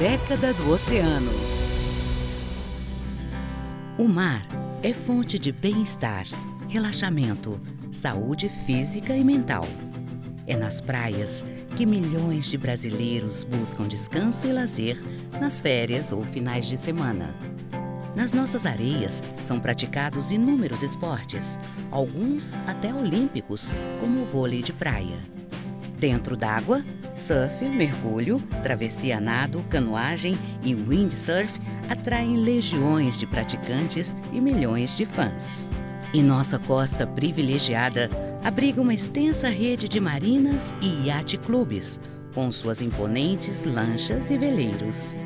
década do oceano. O mar é fonte de bem-estar, relaxamento, saúde física e mental. É nas praias que milhões de brasileiros buscam descanso e lazer nas férias ou finais de semana. Nas nossas areias são praticados inúmeros esportes, alguns até olímpicos, como o vôlei de praia. Dentro d'água, surf, mergulho, travessia nado, canoagem e windsurf atraem legiões de praticantes e milhões de fãs. E nossa costa privilegiada abriga uma extensa rede de marinas e iate clubes, com suas imponentes lanchas e veleiros.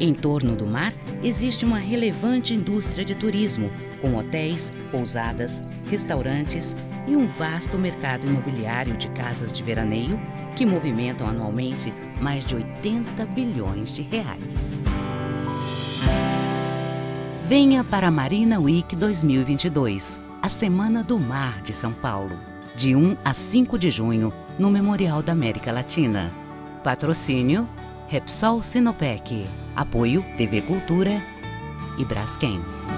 Em torno do mar existe uma relevante indústria de turismo, com hotéis, pousadas, restaurantes e um vasto mercado imobiliário de casas de veraneio que movimentam anualmente mais de 80 bilhões de reais. Venha para a Marina Week 2022, a Semana do Mar de São Paulo, de 1 a 5 de junho, no Memorial da América Latina. Patrocínio Repsol Sinopec. Apoio TV Cultura e Braskem.